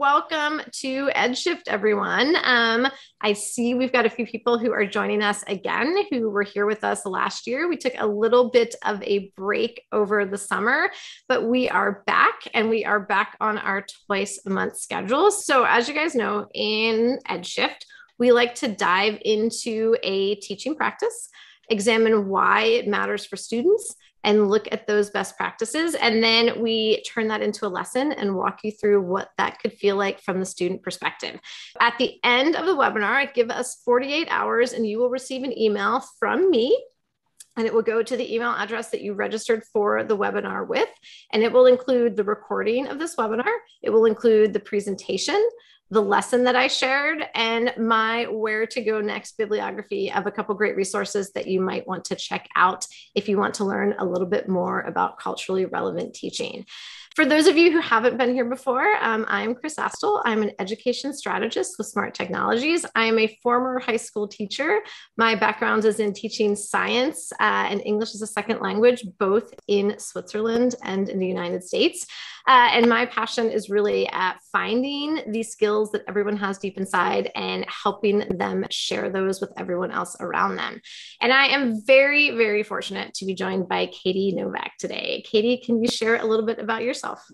welcome to EdShift, everyone. Um, I see we've got a few people who are joining us again who were here with us last year. We took a little bit of a break over the summer, but we are back and we are back on our twice a month schedule. So, as you guys know, in EdShift, we like to dive into a teaching practice, examine why it matters for students and look at those best practices. And then we turn that into a lesson and walk you through what that could feel like from the student perspective. At the end of the webinar, I give us 48 hours and you will receive an email from me and it will go to the email address that you registered for the webinar with. And it will include the recording of this webinar. It will include the presentation, the lesson that I shared and my where to go next bibliography of a couple great resources that you might want to check out if you want to learn a little bit more about culturally relevant teaching. For those of you who haven't been here before, um, I'm Kris Astle. I'm an education strategist with Smart Technologies. I am a former high school teacher. My background is in teaching science uh, and English as a second language, both in Switzerland and in the United States. Uh, and my passion is really at finding the skills that everyone has deep inside and helping them share those with everyone else around them. And I am very, very fortunate to be joined by Katie Novak today. Katie, can you share a little bit about yourself?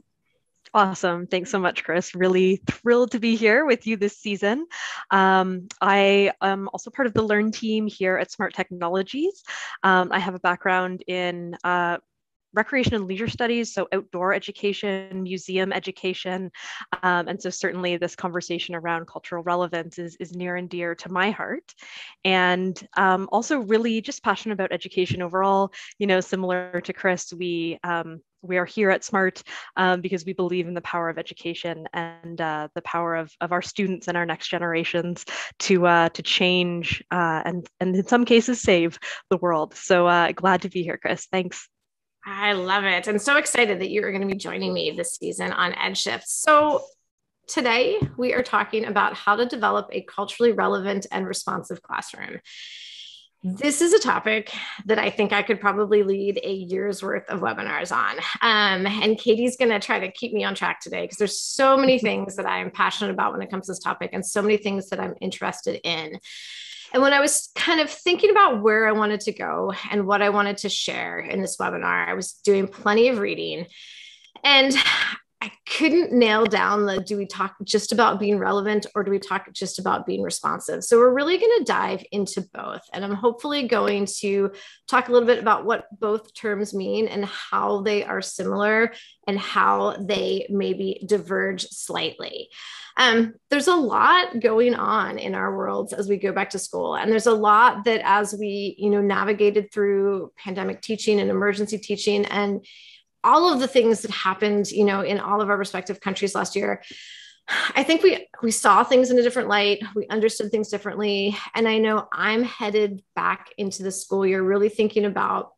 Awesome. Thanks so much, Kris. Really thrilled to be here with you this season. Um, I am also part of the Learn team here at Smart Technologies. Um, I have a background in uh, recreation and leisure studies, so outdoor education, museum education. Um, and so certainly this conversation around cultural relevance is, is near and dear to my heart. And um, also really just passionate about education overall, you know, similar to Kris, we um, we are here at Smart um, because we believe in the power of education and uh, the power of, of our students and our next generations to uh, to change uh, and and in some cases save the world. So uh, glad to be here, Kris. Thanks. I love it. And so excited that you're going to be joining me this season on EdShift. So, today we are talking about how to develop a culturally relevant and responsive classroom. This is a topic that I think I could probably lead a year's worth of webinars on. Um, and Katie's going to try to keep me on track today because there's so many things that I am passionate about when it comes to this topic and so many things that I'm interested in. And when I was kind of thinking about where I wanted to go and what I wanted to share in this webinar, I was doing plenty of reading. And I couldn't nail down the do we talk just about being relevant or do we talk just about being responsive? So we're really going to dive into both. And I'm hopefully going to talk a little bit about what both terms mean and how they are similar and how they maybe diverge slightly. Um, there's a lot going on in our worlds as we go back to school and there's a lot that as we you know navigated through pandemic teaching and emergency teaching and all of the things that happened, you know, in all of our respective countries last year, I think we we saw things in a different light. We understood things differently, and I know I'm headed back into the school year, really thinking about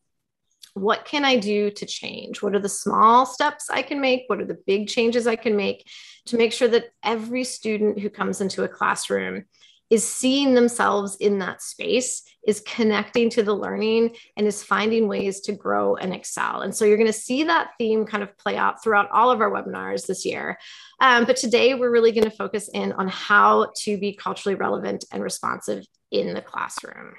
what can I do to change? What are the small steps I can make? What are the big changes I can make to make sure that every student who comes into a classroom is seeing themselves in that space, is connecting to the learning, and is finding ways to grow and excel. And so you're going to see that theme kind of play out throughout all of our webinars this year. Um, but today we're really going to focus in on how to be culturally relevant and responsive in the classroom.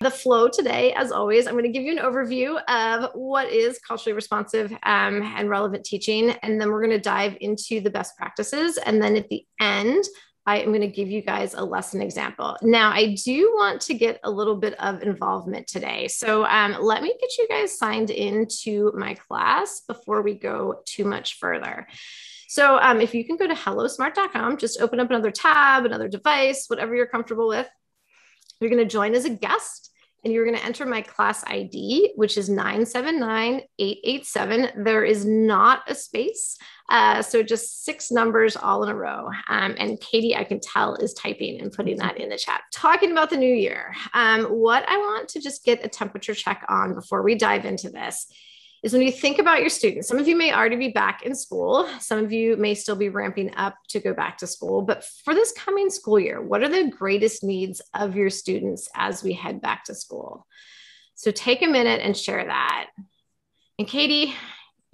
The flow today, as always, I'm going to give you an overview of what is culturally responsive um, and relevant teaching. And then we're going to dive into the best practices. And then at the end, I am going to give you guys a lesson example. Now, I do want to get a little bit of involvement today. So um, let me get you guys signed into my class before we go too much further. So um, if you can go to hellosmart.com, just open up another tab, another device, whatever you're comfortable with. You're going to join as a guest and you're going to enter my class ID, which is 979887. There is not a space. Uh, so just six numbers all in a row. Um, and Katie, I can tell, is typing and putting that in the chat. Talking about the new year, um, what I want to just get a temperature check on before we dive into this is when you think about your students, some of you may already be back in school, some of you may still be ramping up to go back to school. But for this coming school year, what are the greatest needs of your students as we head back to school? So take a minute and share that. And Katie,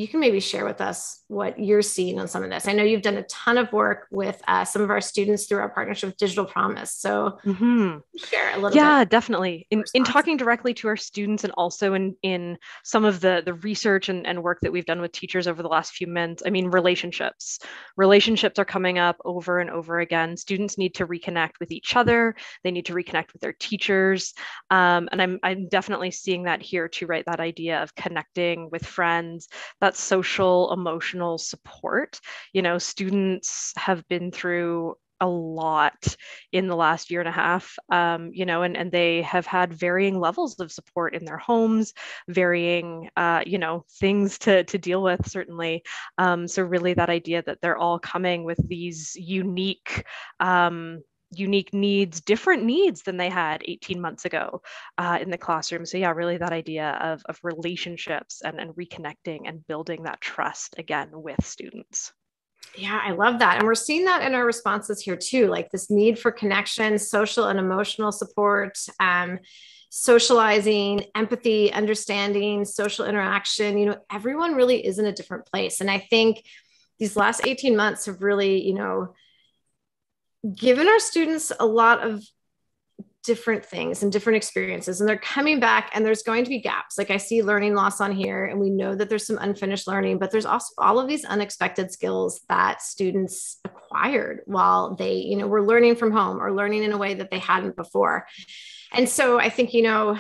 you can maybe share with us what you're seeing on some of this. I know you've done a ton of work with uh, some of our students through our partnership with Digital Promise. So mm-hmm. share a little yeah, definitely. In, in talking directly to our students and also in, in some of the, the research and, and work that we've done with teachers over the last few months, I mean, relationships. Relationships are coming up over and over again. Students need to reconnect with each other. They need to reconnect with their teachers. Um, and I'm, I'm definitely seeing that here too, right? That idea of connecting with friends, that that social emotional support. You know students have been through a lot in the last year and a half um, you know and, and they have had varying levels of support in their homes varying uh, you know things to, to deal with certainly. Um, so really that idea that they're all coming with these unique um, unique needs, different needs than they had 18 months ago uh, in the classroom. So yeah, really that idea of, of relationships and, and reconnecting and building that trust again with students. Yeah, I love that. And we're seeing that in our responses here too, like this need for connection, social and emotional support, um, socializing, empathy, understanding, social interaction. You know, everyone really is in a different place. And I think these last 18 months have really, you know, given our students a lot of different things and different experiences and they're coming back and there's going to be gaps. Like i see learning loss on here and we know that there's some unfinished learning but there's also all of these unexpected skills that students acquired while they you know were learning from home or learning in a way that they hadn't before. And so i think you know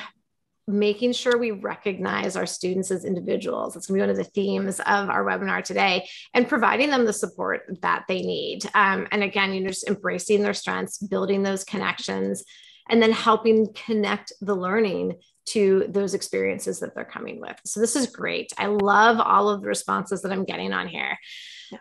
making sure we recognize our students as individuals. That's going to be one of the themes of our webinar today, and providing them the support that they need. Um, and again, you know, just embracing their strengths, building those connections, and then helping connect the learning to those experiences that they're coming with. So this is great. I love all of the responses that I'm getting on here.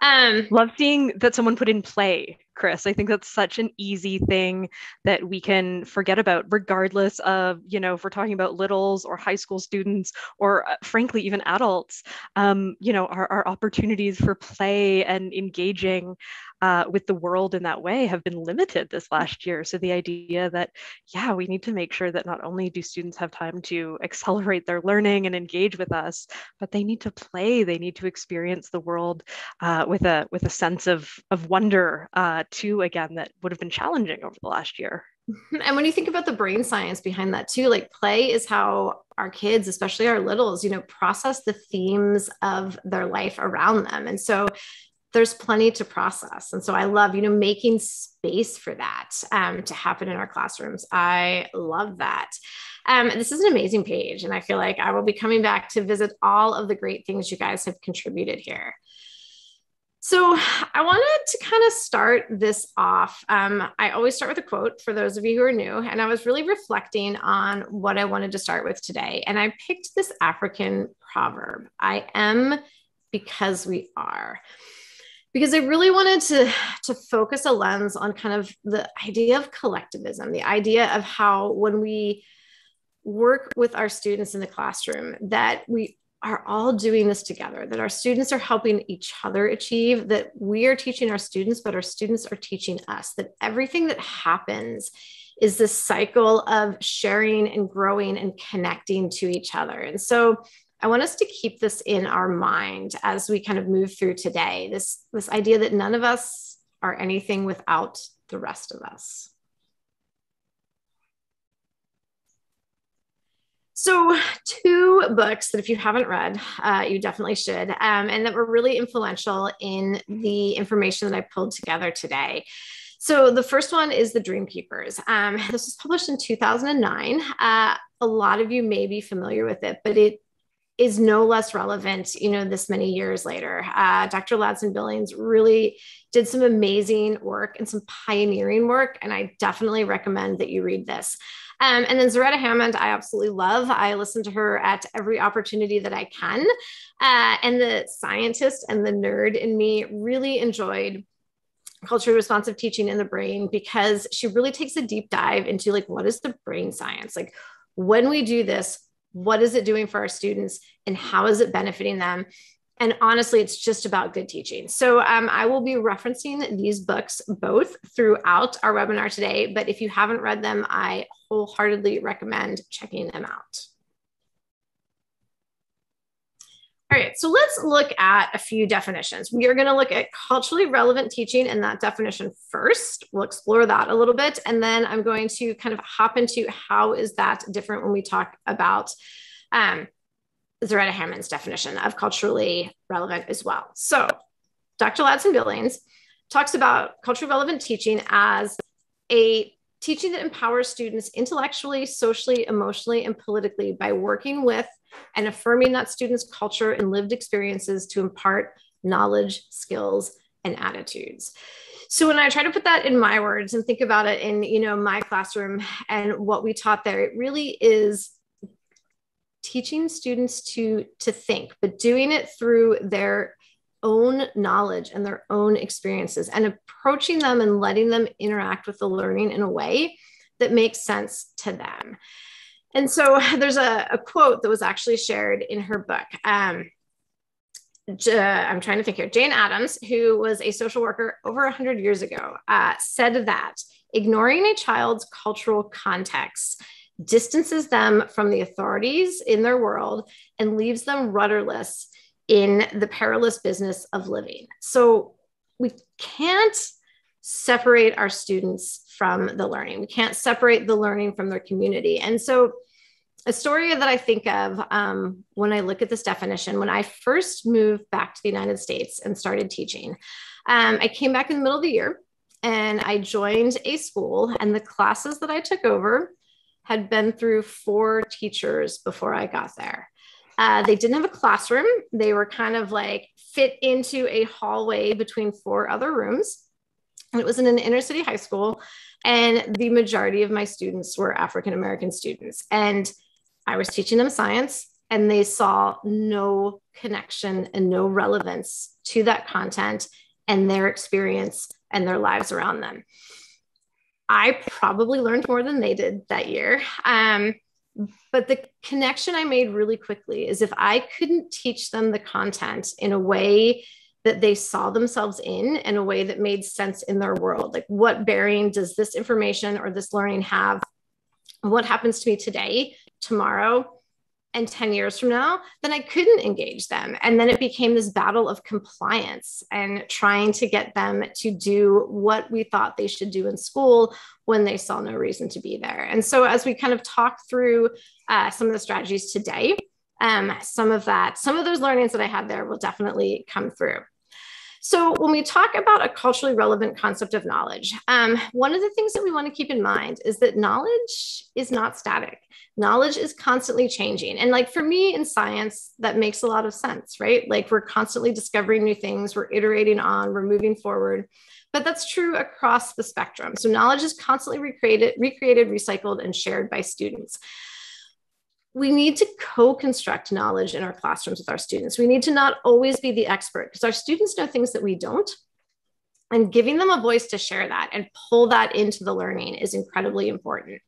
Um, love seeing that someone put in play Kris. I think that's such an easy thing that we can forget about, regardless of, you know, if we're talking about littles or high school students or uh, frankly, even adults, um, you know, our, our opportunities for play and engaging uh, with the world in that way have been limited this last year. So the idea that, yeah, we need to make sure that not only do students have time to accelerate their learning and engage with us, but they need to play. They need to experience the world uh, with a with a sense of of wonder uh, too. Again, that would have been challenging over the last year. And when you think about the brain science behind that too, like play is how our kids, especially our littles, you know, process the themes of their life around them. And so there's plenty to process. And so I love, you know, making space for that um, to happen in our classrooms. I love that. Um, this is an amazing page. And I feel like I will be coming back to visit all of the great things you guys have contributed here. So I wanted to kind of start this off. Um, I always start with a quote for those of you who are new, and I was really reflecting on what I wanted to start with today. And I picked this African proverb I am because we are because I really wanted to, to focus a lens on kind of the idea of collectivism, the idea of how when we work with our students in the classroom, that we are all doing this together, that our students are helping each other achieve, that we are teaching our students, but our students are teaching us, that everything that happens is this cycle of sharing and growing and connecting to each other. And so I want us to keep this in our mind as we kind of move through today. This this idea that none of us are anything without the rest of us. So, two books that if you haven't read, uh, you definitely should, um, and that were really influential in the information that I pulled together today. So, the first one is The Dream Keepers. Um, this was published in 2009. Uh, a lot of you may be familiar with it, but it is no less relevant, you know, this many years later. Uh, Dr. Ladson Billings really did some amazing work and some pioneering work, and I definitely recommend that you read this. Um, and then Zaretta Hammond, I absolutely love. I listen to her at every opportunity that I can. Uh, and the scientist and the nerd in me really enjoyed culturally responsive teaching in the brain because she really takes a deep dive into like what is the brain science like when we do this what is it doing for our students and how is it benefiting them and honestly it's just about good teaching so um, i will be referencing these books both throughout our webinar today but if you haven't read them i wholeheartedly recommend checking them out all right so let's look at a few definitions. We are going to look at culturally relevant teaching and that definition first. We'll explore that a little bit. And then I'm going to kind of hop into how is that different when we talk about um, Zaretta Hammond's definition of culturally relevant as well. So Dr. Ladson Billings talks about culturally relevant teaching as a teaching that empowers students intellectually, socially, emotionally, and politically by working with and affirming that students' culture and lived experiences to impart knowledge, skills, and attitudes. So when I try to put that in my words and think about it in, you know, my classroom and what we taught there, it really is teaching students to to think, but doing it through their own knowledge and their own experiences and approaching them and letting them interact with the learning in a way that makes sense to them. And so there's a, a quote that was actually shared in her book. Um, I'm trying to think here. Jane Addams, who was a social worker over 100 years ago, uh, said that ignoring a child's cultural context distances them from the authorities in their world and leaves them rudderless in the perilous business of living. So we can't separate our students from the learning. We can't separate the learning from their community. And so, a story that I think of um, when I look at this definition, when I first moved back to the United States and started teaching, um, I came back in the middle of the year and I joined a school, and the classes that I took over had been through four teachers before I got there. Uh, they didn't have a classroom. They were kind of like fit into a hallway between four other rooms. And it was in an inner city high school. And the majority of my students were African American students. And I was teaching them science, and they saw no connection and no relevance to that content and their experience and their lives around them. I probably learned more than they did that year. Um, but the connection I made really quickly is if I couldn't teach them the content in a way that they saw themselves in, in a way that made sense in their world, like what bearing does this information or this learning have? What happens to me today, tomorrow, and 10 years from now, then I couldn't engage them. And then it became this battle of compliance and trying to get them to do what we thought they should do in school when they saw no reason to be there. And so, as we kind of talk through uh, some of the strategies today, um, some of that, some of those learnings that I had there will definitely come through. So, when we talk about a culturally relevant concept of knowledge, um, one of the things that we want to keep in mind is that knowledge is not static. Knowledge is constantly changing. And, like for me in science, that makes a lot of sense, right? Like we're constantly discovering new things, we're iterating on, we're moving forward. But that's true across the spectrum. So, knowledge is constantly recreated, recreated, recycled, and shared by students we need to co-construct knowledge in our classrooms with our students. We need to not always be the expert because our students know things that we don't. And giving them a voice to share that and pull that into the learning is incredibly important.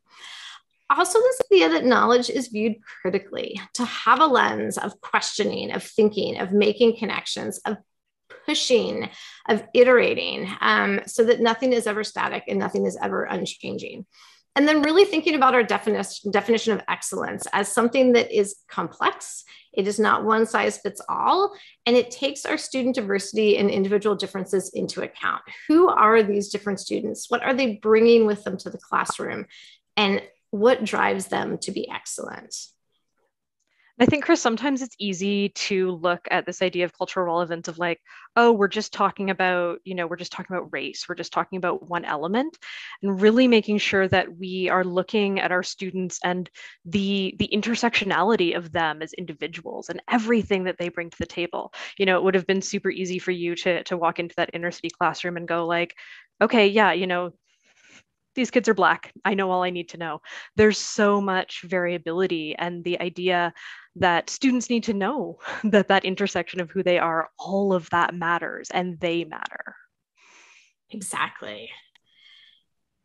Also, this idea that knowledge is viewed critically, to have a lens of questioning, of thinking, of making connections, of pushing, of iterating, um, so that nothing is ever static and nothing is ever unchanging. And then really thinking about our definition, definition of excellence as something that is complex. It is not one size fits all. And it takes our student diversity and individual differences into account. Who are these different students? What are they bringing with them to the classroom? And what drives them to be excellent? I think, Kris, sometimes it's easy to look at this idea of cultural relevance of like, oh, we're just talking about, you know, we're just talking about race, we're just talking about one element, and really making sure that we are looking at our students and the the intersectionality of them as individuals and everything that they bring to the table. You know, it would have been super easy for you to to walk into that inner city classroom and go like, okay, yeah, you know, these kids are black. I know all I need to know. There's so much variability, and the idea that students need to know that that intersection of who they are, all of that matters and they matter. Exactly.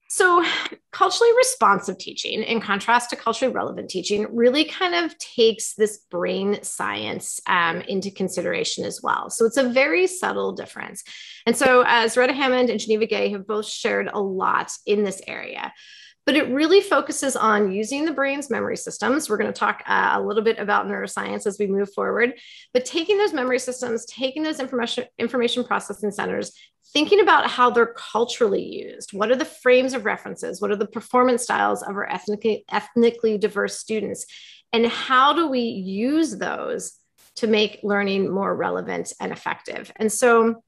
So, culturally responsive teaching, in contrast to culturally relevant teaching, really kind of takes this brain science um, into consideration as well. So, it's a very subtle difference. And so, Zaretta Hammond and Geneva Gay have both shared a lot in this area, but it really focuses on using the brain's memory systems. We're going to talk uh, a little bit about neuroscience as we move forward, but taking those memory systems, taking those information, information processing centers, thinking about how they're culturally used. What are the frames of references? What are the performance styles of our ethnically, ethnically diverse students? And how do we use those to make learning more relevant and effective? And so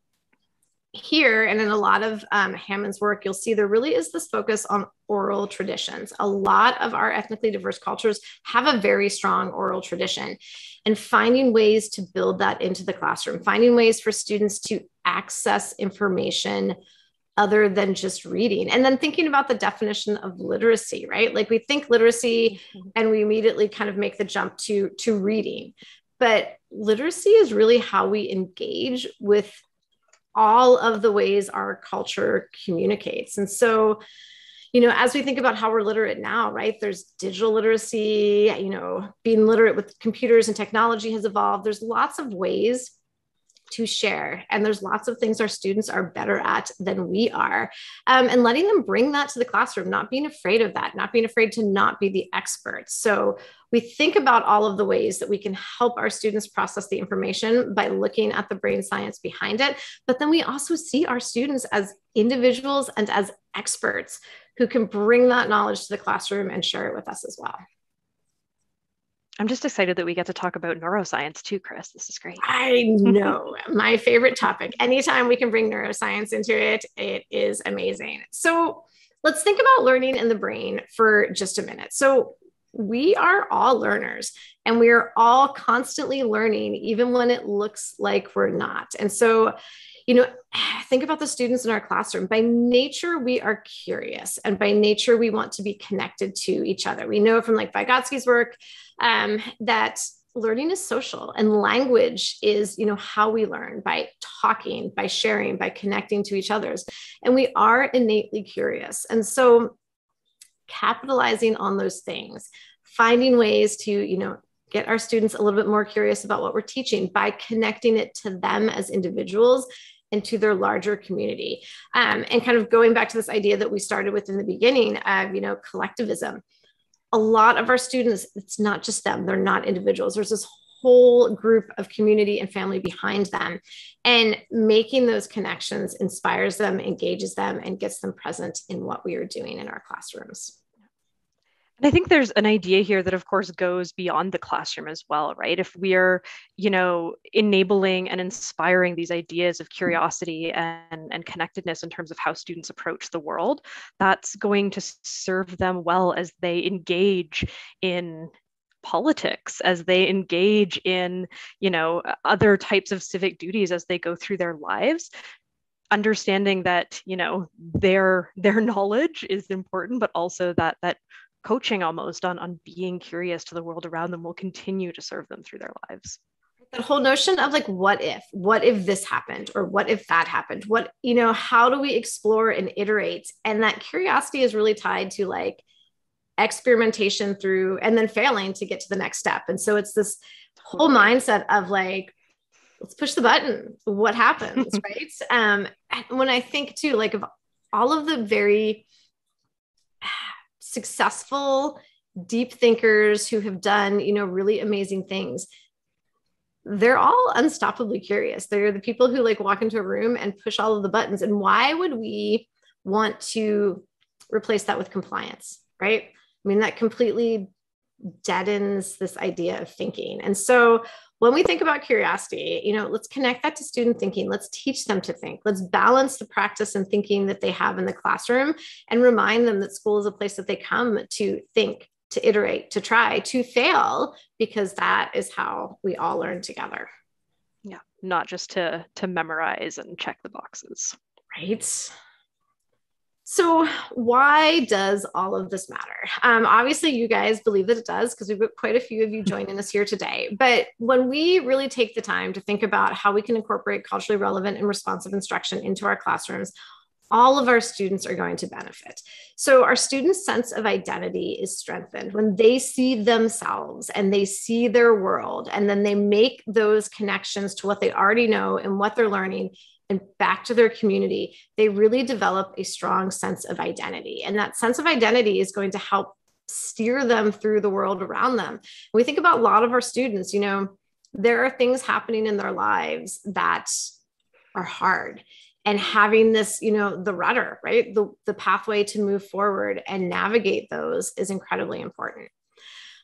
here and in a lot of um, Hammond's work, you'll see there really is this focus on oral traditions. A lot of our ethnically diverse cultures have a very strong oral tradition, and finding ways to build that into the classroom, finding ways for students to access information other than just reading. And then thinking about the definition of literacy, right? Like we think literacy mm-hmm. and we immediately kind of make the jump to to reading. But literacy is really how we engage with all of the ways our culture communicates. And so, you know, as we think about how we're literate now, right, there's digital literacy, you know, being literate with computers and technology has evolved. There's lots of ways to share. And there's lots of things our students are better at than we are. Um, and letting them bring that to the classroom, not being afraid of that, not being afraid to not be the experts. So we think about all of the ways that we can help our students process the information by looking at the brain science behind it. But then we also see our students as individuals and as experts who can bring that knowledge to the classroom and share it with us as well. I'm just excited that we get to talk about neuroscience too, Kris. This is great. I know my favorite topic. Anytime we can bring neuroscience into it, it is amazing. So let's think about learning in the brain for just a minute. So we are all learners and we are all constantly learning, even when it looks like we're not. And so you know, think about the students in our classroom. By nature, we are curious, and by nature, we want to be connected to each other. We know from like Vygotsky's work um, that learning is social and language is you know how we learn by talking by sharing by connecting to each others and we are innately curious and so capitalizing on those things finding ways to you know get our students a little bit more curious about what we're teaching by connecting it to them as individuals into their larger community. Um, and kind of going back to this idea that we started with in the beginning of, you know, collectivism. A lot of our students, it's not just them, they're not individuals. There's this whole group of community and family behind them. And making those connections inspires them, engages them, and gets them present in what we are doing in our classrooms. And I think there's an idea here that, of course, goes beyond the classroom as well, right? If we are, you know, enabling and inspiring these ideas of curiosity and, and connectedness in terms of how students approach the world, that's going to serve them well as they engage in politics as they engage in you know other types of civic duties as they go through their lives understanding that you know their their knowledge is important but also that that coaching almost on on being curious to the world around them will continue to serve them through their lives. That whole notion of like what if what if this happened or what if that happened? What you know how do we explore and iterate? And that curiosity is really tied to like experimentation through and then failing to get to the next step. And so it's this whole mindset of like let's push the button. What happens right? Um when i think too like of all of the very successful deep thinkers who have done you know really amazing things. They're all unstoppably curious. They're the people who like walk into a room and push all of the buttons. And why would we want to replace that with compliance right? I mean that completely deadens this idea of thinking. And so when we think about curiosity, you know, let's connect that to student thinking. Let's teach them to think. Let's balance the practice and thinking that they have in the classroom and remind them that school is a place that they come to think, to iterate, to try, to fail, because that is how we all learn together. Yeah, not just to to memorize and check the boxes. Right. So, why does all of this matter? Um, obviously, you guys believe that it does because we've got quite a few of you joining us here today. But when we really take the time to think about how we can incorporate culturally relevant and responsive instruction into our classrooms, all of our students are going to benefit. So, our students' sense of identity is strengthened when they see themselves and they see their world, and then they make those connections to what they already know and what they're learning and back to their community, they really develop a strong sense of identity. And that sense of identity is going to help steer them through the world around them. we think about a lot of our students, you know, there are things happening in their lives that are hard and having this you know the rudder right the, the pathway to move forward and navigate those is incredibly important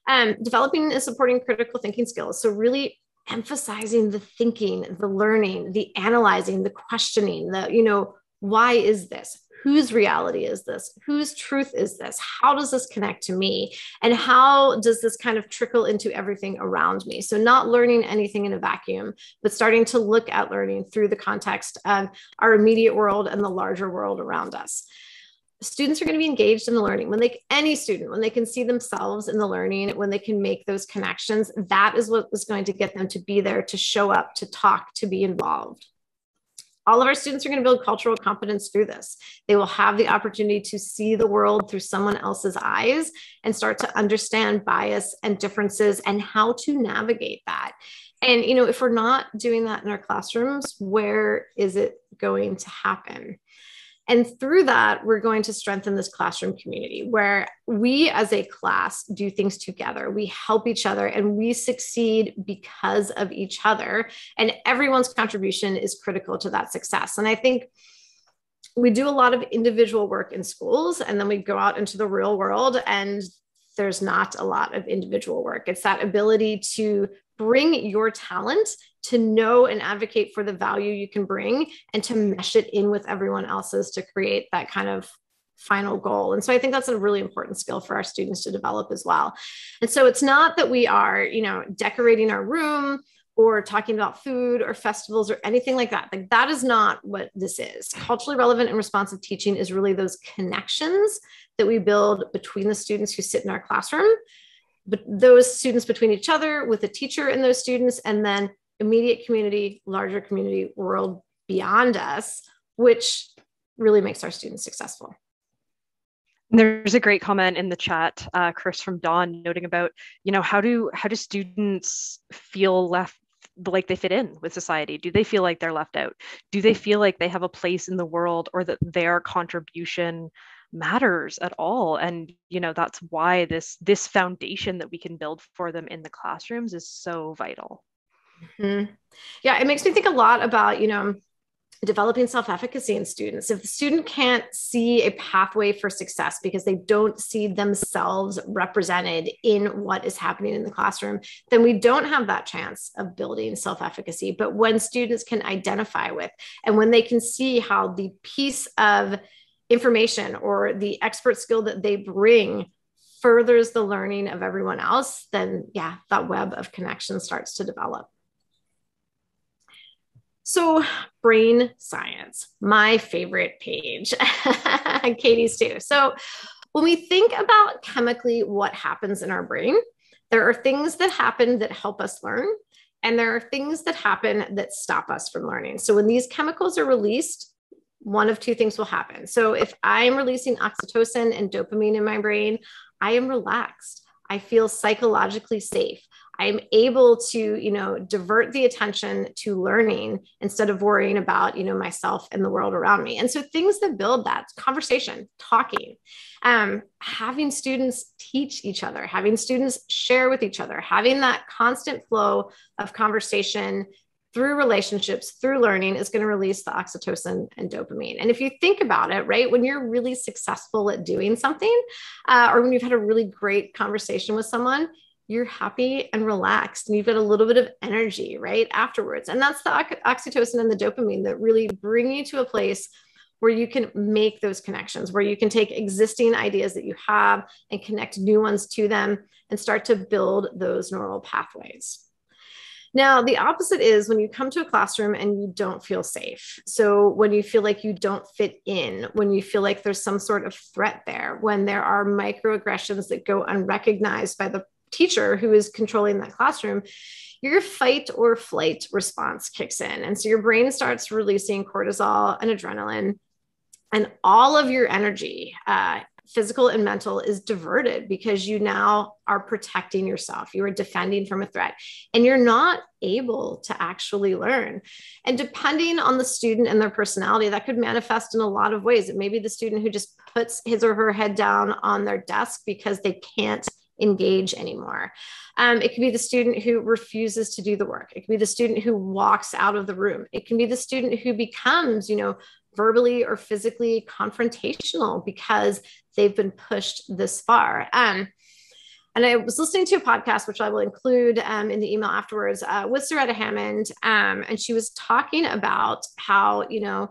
um, developing and supporting critical thinking skills so really emphasizing the thinking the learning the analyzing the questioning the you know why is this whose reality is this? Whose truth is this? How does this connect to me? And how does this kind of trickle into everything around me? So, not learning anything in a vacuum, but starting to look at learning through the context of our immediate world and the larger world around us students are going to be engaged in the learning when they any student when they can see themselves in the learning when they can make those connections that is what is going to get them to be there to show up to talk to be involved all of our students are going to build cultural competence through this. They will have the opportunity to see the world through someone else's eyes and start to understand bias and differences and how to navigate that. And, you know, if we're not doing that in our classrooms, where is it going to happen? And through that, we're going to strengthen this classroom community where we as a class do things together. We help each other and we succeed because of each other. And everyone's contribution is critical to that success. And I think we do a lot of individual work in schools and then we go out into the real world and there's not a lot of individual work. It's that ability to bring your talent to know and advocate for the value you can bring and to mesh it in with everyone else's to create that kind of final goal. And so I think that's a really important skill for our students to develop as well. And so it's not that we are, you know, decorating our room or talking about food or festivals or anything like that. Like that is not what this is. Culturally relevant and responsive teaching is really those connections that we build between the students who sit in our classroom, but those students between each other, with the teacher and those students, and then immediate community, larger community, world beyond us, which really makes our students successful. There's a great comment in the chat, uh, Kris from Dawn, noting about you know how do how do students feel left like they fit in with society? Do they feel like they're left out? Do they feel like they have a place in the world or that their contribution matters at all? And you know that's why this this foundation that we can build for them in the classrooms is so vital. Mm-hmm. Yeah, it makes me think a lot about, you know, developing self efficacy in students. If the student can't see a pathway for success because they don't see themselves represented in what is happening in the classroom, then we don't have that chance of building self efficacy. But when students can identify with and when they can see how the piece of information or the expert skill that they bring furthers the learning of everyone else, then yeah, that web of connection starts to develop. So, brain science, my favorite page, Katie's too. So, when we think about chemically what happens in our brain, there are things that happen that help us learn, and there are things that happen that stop us from learning. So, when these chemicals are released, one of two things will happen. So, if I'm releasing oxytocin and dopamine in my brain, I am relaxed. I feel psychologically safe. I'm able to, you know, divert the attention to learning instead of worrying about, you know, myself and the world around me. And so things that build that conversation, talking, um, having students teach each other, having students share with each other, having that constant flow of conversation through relationships, through learning, is going to release the oxytocin and dopamine. And if you think about it, right, when you're really successful at doing something, uh, or when you've had a really great conversation with someone, you're happy and relaxed and you've got a little bit of energy right afterwards and that's the oxytocin and the dopamine that really bring you to a place where you can make those connections where you can take existing ideas that you have and connect new ones to them and start to build those neural pathways now, the opposite is when you come to a classroom and you don't feel safe. So, when you feel like you don't fit in, when you feel like there's some sort of threat there, when there are microaggressions that go unrecognized by the teacher who is controlling that classroom, your fight or flight response kicks in. And so your brain starts releasing cortisol and adrenaline, and all of your energy uh, physical and mental is diverted because you now are protecting yourself. You are defending from a threat and you're not able to actually learn. And depending on the student and their personality, that could manifest in a lot of ways. It may be the student who just puts his or her head down on their desk because they can't engage anymore. Um, it could be the student who refuses to do the work. It could be the student who walks out of the room. It can be the student who becomes, you know, verbally or physically confrontational because they've been pushed this far. Um, and I was listening to a podcast, which I will include um, in the email afterwards, uh, with Zaretta Hammond, um, and she was talking about how you know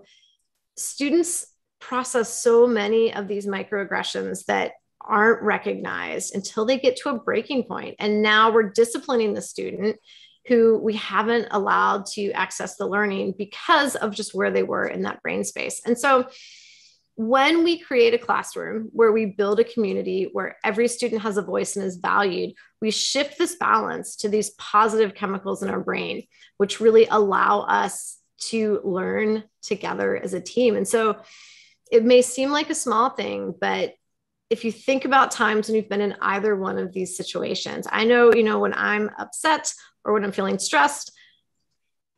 students process so many of these microaggressions that aren't recognized until they get to a breaking point. And now we're disciplining the student who we haven't allowed to access the learning because of just where they were in that brain space. And so when we create a classroom where we build a community where every student has a voice and is valued, we shift this balance to these positive chemicals in our brain, which really allow us to learn together as a team. And so it may seem like a small thing, but if you think about times when you've been in either one of these situations, I know, you know, when I'm upset or when I'm feeling stressed,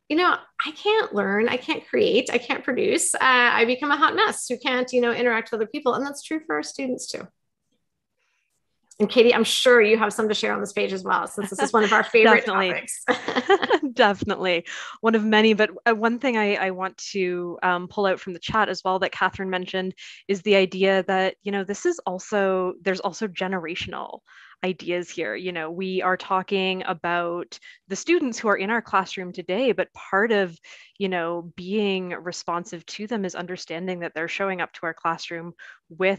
you know, I can't learn, I can't create, I can't produce. Uh, I become a hot mess who can't, you know, interact with other people. And that's true for our students too. And Katie, I'm sure you have some to share on this page as well, since this is one of our favorite Definitely. topics. Definitely. One of many. But uh, one thing I, I want to um, pull out from the chat as well that Catherine mentioned is the idea that, you know, this is also, there's also generational ideas here. You know, we are talking about the students who are in our classroom today, but part of, you know, being responsive to them is understanding that they're showing up to our classroom with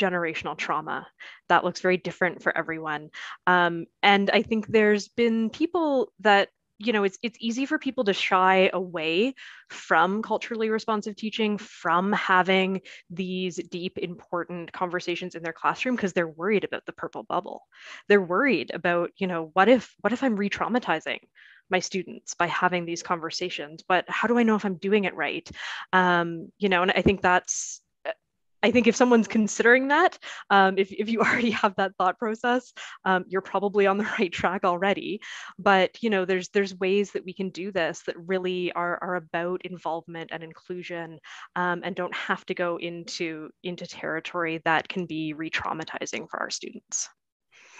generational trauma. That looks very different for everyone. Um, and i think there's been people that you know it's it's easy for people to shy away from culturally responsive teaching from having these deep important conversations in their classroom because they're worried about the purple bubble. They're worried about you know what if what if i'm re-traumatizing my students by having these conversations? But how do i know if i'm doing it right? Um, you know and i think that's I think if someone's considering that, um, if, if you already have that thought process, um, you're probably on the right track already. But you know, there's there's ways that we can do this that really are are about involvement and inclusion, um, and don't have to go into into territory that can be re-traumatizing for our students.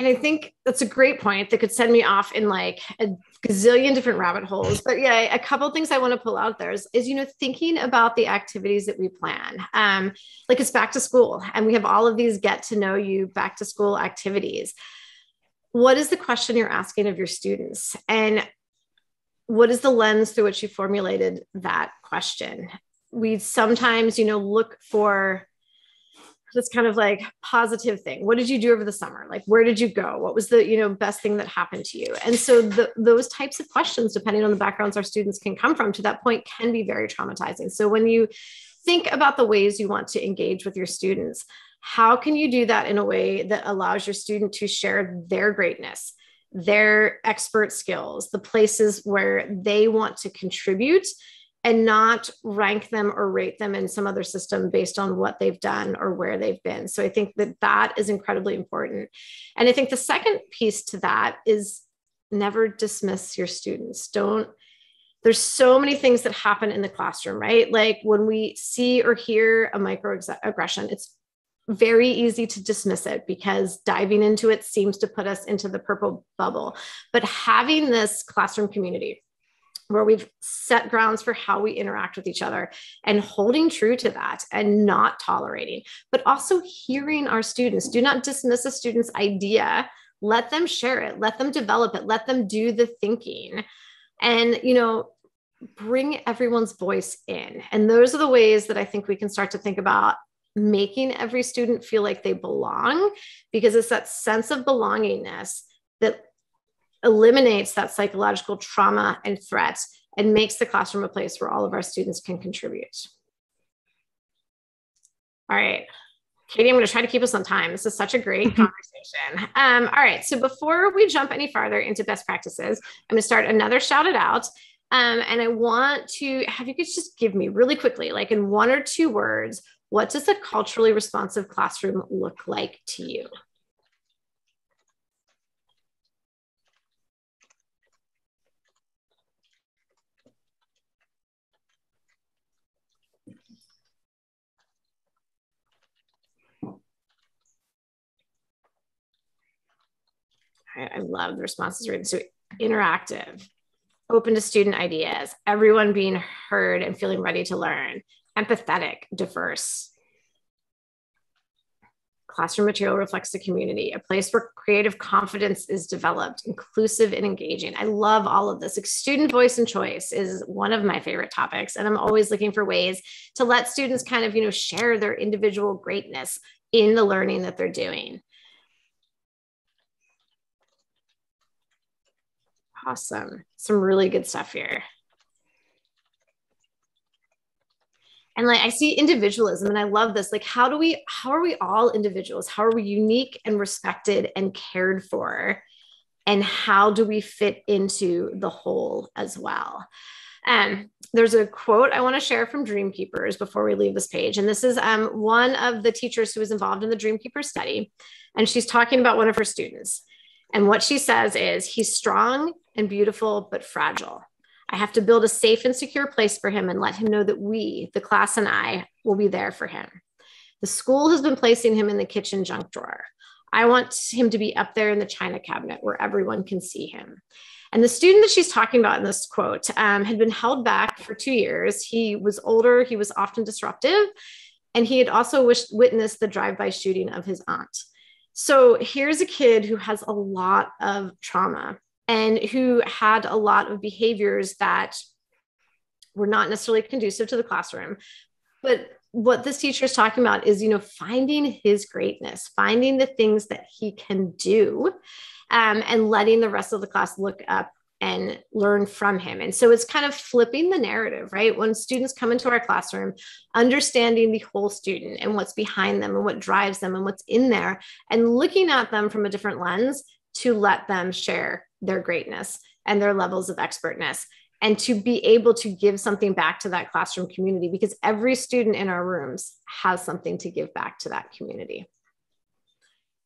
And I think that's a great point that could send me off in like a gazillion different rabbit holes. But yeah, a couple things I want to pull out there is, is, you know, thinking about the activities that we plan. Um, like it's back to school and we have all of these get to know you back to school activities. What is the question you're asking of your students? And what is the lens through which you formulated that question? We sometimes, you know, look for this kind of like positive thing. What did you do over the summer? Like where did you go? What was the you know best thing that happened to you? And so the, those types of questions depending on the backgrounds our students can come from to that point can be very traumatizing. So when you think about the ways you want to engage with your students how can you do that in a way that allows your student to share their greatness their expert skills the places where they want to contribute and not rank them or rate them in some other system based on what they've done or where they've been. So I think that that is incredibly important. And I think the second piece to that is never dismiss your students. Don't there's so many things that happen in the classroom, right? Like when we see or hear a microaggression, it's very easy to dismiss it because diving into it seems to put us into the purple bubble. But having this classroom community, where we've set grounds for how we interact with each other and holding true to that and not tolerating, but also hearing our students. Do not dismiss a student's idea. Let them share it, let them develop it, let them do the thinking. And, you know, bring everyone's voice in. And those are the ways that I think we can start to think about making every student feel like they belong because it's that sense of belongingness that eliminates that psychological trauma and threat and makes the classroom a place where all of our students can contribute. All right. Katie, I'm going to try to keep us on time. This is such a great mm-hmm. conversation. Um, all right. So before we jump any farther into best practices, I'm going to start another shout it out. Um, and I want to have you guys just give me really quickly, like in one or two words, what does a culturally responsive classroom look like to you? I, I love the responses written. So interactive, open to student ideas, everyone being heard and feeling ready to learn, empathetic, diverse. Classroom material reflects the community, a place where creative confidence is developed, inclusive and engaging. I love all of this. Like student voice and choice is one of my favorite topics. And I'm always looking for ways to let students kind of, you know, share their individual greatness in the learning that they're doing. Awesome. Some really good stuff here. And like I see individualism and I love this. Like, how do we, how are we all individuals? How are we unique and respected and cared for? And how do we fit into the whole as well? And there's a quote I want to share from Dreamkeepers before we leave this page. And this is um, one of the teachers who was involved in the Dreamkeeper study. And she's talking about one of her students. And what she says is, he's strong and beautiful, but fragile. I have to build a safe and secure place for him and let him know that we, the class and I, will be there for him. The school has been placing him in the kitchen junk drawer. I want him to be up there in the china cabinet where everyone can see him. And the student that she's talking about in this quote um, had been held back for two years. He was older, he was often disruptive, and he had also wished, witnessed the drive by shooting of his aunt. So here's a kid who has a lot of trauma and who had a lot of behaviors that were not necessarily conducive to the classroom. But what this teacher is talking about is, you know, finding his greatness, finding the things that he can do, um, and letting the rest of the class look up and learn from him. And so it's kind of flipping the narrative, right? When students come into our classroom, understanding the whole student and what's behind them and what drives them and what's in there, and looking at them from a different lens to let them share their greatness and their levels of expertness and to be able to give something back to that classroom community because every student in our rooms has something to give back to that community.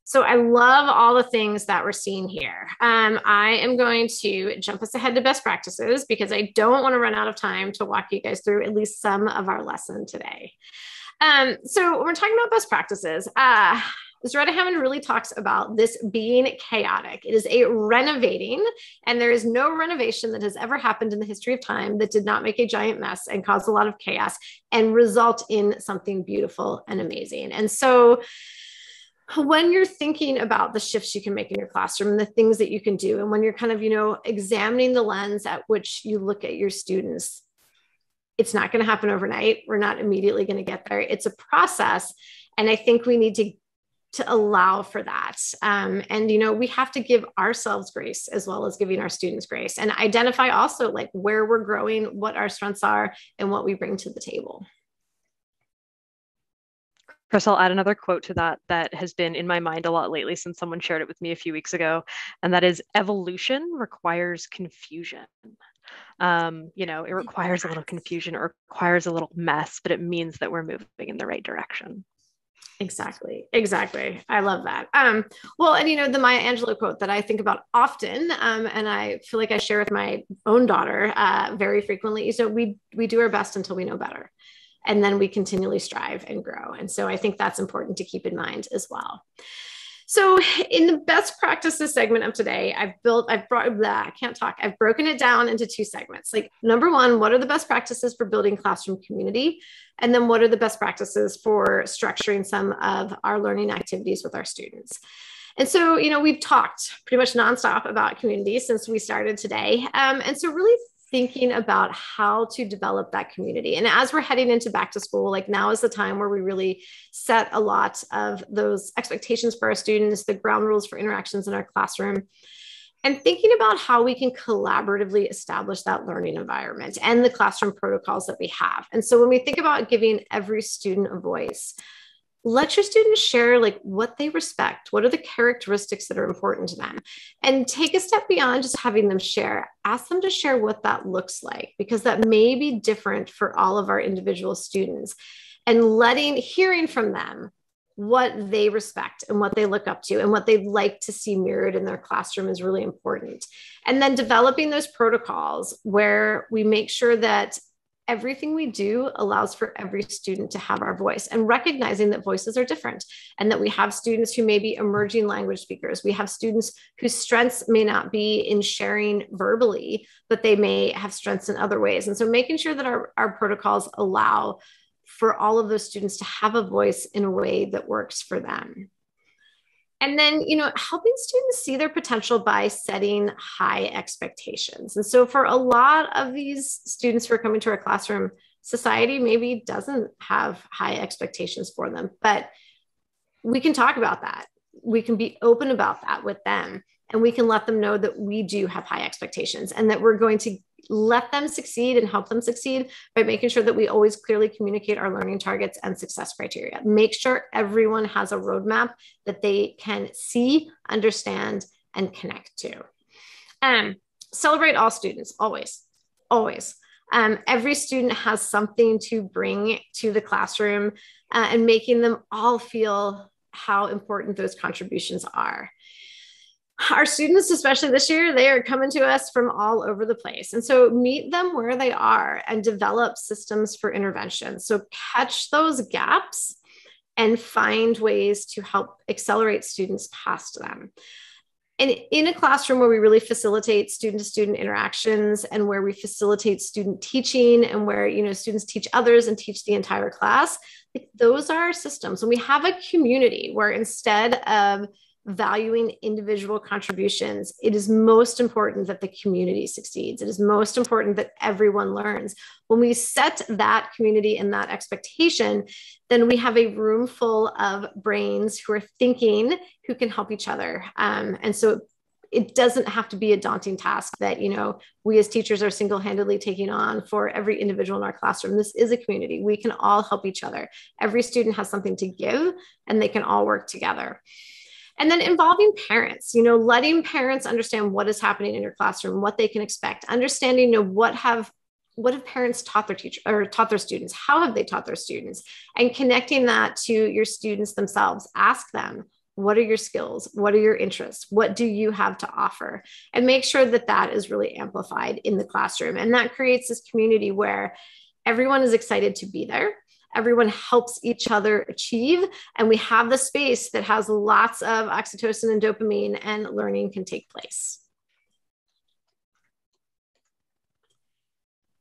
So I love all the things that we're seeing here. Um, I am going to jump us ahead to best practices because I don't want to run out of time to walk you guys through at least some of our lesson today. Um, so we're talking about best practices. Uh, Zaretta Hammond really talks about this being chaotic. It is a renovating, and there is no renovation that has ever happened in the history of time that did not make a giant mess and cause a lot of chaos and result in something beautiful and amazing. And so when you're thinking about the shifts you can make in your classroom the things that you can do and when you're kind of you know examining the lens at which you look at your students it's not going to happen overnight we're not immediately going to get there it's a process and i think we need to to allow for that um, and you know we have to give ourselves grace as well as giving our students grace and identify also like where we're growing what our strengths are and what we bring to the table Kris, I'll add another quote to that that has been in my mind a lot lately since someone shared it with me a few weeks ago. And that is evolution requires confusion. Um, you know, it requires a little confusion, it requires a little mess, but it means that we're moving in the right direction. Exactly. Exactly. I love that. Um, well, and you know, the Maya Angelou quote that I think about often, um, and I feel like I share with my own daughter uh, very frequently. So we we do our best until we know better and then we continually strive and grow. And so I think that's important to keep in mind as well. So in the best practices segment of today, I've built, I've brought, blah, I can't talk. I've broken it down into two segments. Like number one, what are the best practices for building classroom community? And then what are the best practices for structuring some of our learning activities with our students? And so, you know, we've talked pretty much nonstop about community since we started today. Um, and so really thinking about how to develop that community. And as we're heading into back to school, like now is the time where we really set a lot of those expectations for our students, the ground rules for interactions in our classroom, and thinking about how we can collaboratively establish that learning environment and the classroom protocols that we have. And so when we think about giving every student a voice, let your students share like what they respect. What are the characteristics that are important to them? And take a step beyond just having them share. Ask them to share what that looks like because that may be different for all of our individual students. And letting, hearing from them what they respect and what they look up to and what they'd like to see mirrored in their classroom is really important. And then developing those protocols where we make sure that everything we do allows for every student to have our voice and recognizing that voices are different and that we have students who may be emerging language speakers. We have students whose strengths may not be in sharing verbally, but they may have strengths in other ways. And so making sure that our, our protocols allow for all of those students to have a voice in a way that works for them. And then, you know, helping students see their potential by setting high expectations. And so, for a lot of these students who are coming to our classroom, society maybe doesn't have high expectations for them, but we can talk about that. We can be open about that with them. And we can let them know that we do have high expectations and that we're going to let them succeed and help them succeed by making sure that we always clearly communicate our learning targets and success criteria. Make sure everyone has a roadmap that they can see, understand, and connect to. Um, celebrate all students, always, always. Um, every student has something to bring to the classroom uh, and making them all feel how important those contributions are our students, especially this year, they are coming to us from all over the place. And so meet them where they are and develop systems for intervention. So catch those gaps and find ways to help accelerate students past them. And in a classroom where we really facilitate student to student interactions and where we facilitate student teaching and where you know students teach others and teach the entire class, those are our systems. And we have a community where instead of valuing individual contributions, it is most important that the community succeeds. It is most important that everyone learns. When we set that community and that expectation, then we have a room full of brains who are thinking, who can help each other. Um, and so it doesn't have to be a daunting task that you know we as teachers are single-handedly taking on for every individual in our classroom this is a community we can all help each other every student has something to give and they can all work together and then involving parents, you know, letting parents understand what is happening in your classroom, what they can expect, understanding, you know, what have what have parents taught their teacher or taught their students? How have they taught their students? And connecting that to your students themselves. Ask them, what are your skills? What are your interests? What do you have to offer? And make sure that that is really amplified in the classroom. And that creates this community where everyone is excited to be there everyone helps each other achieve. And we have the space that has lots of oxytocin and dopamine, and learning can take place.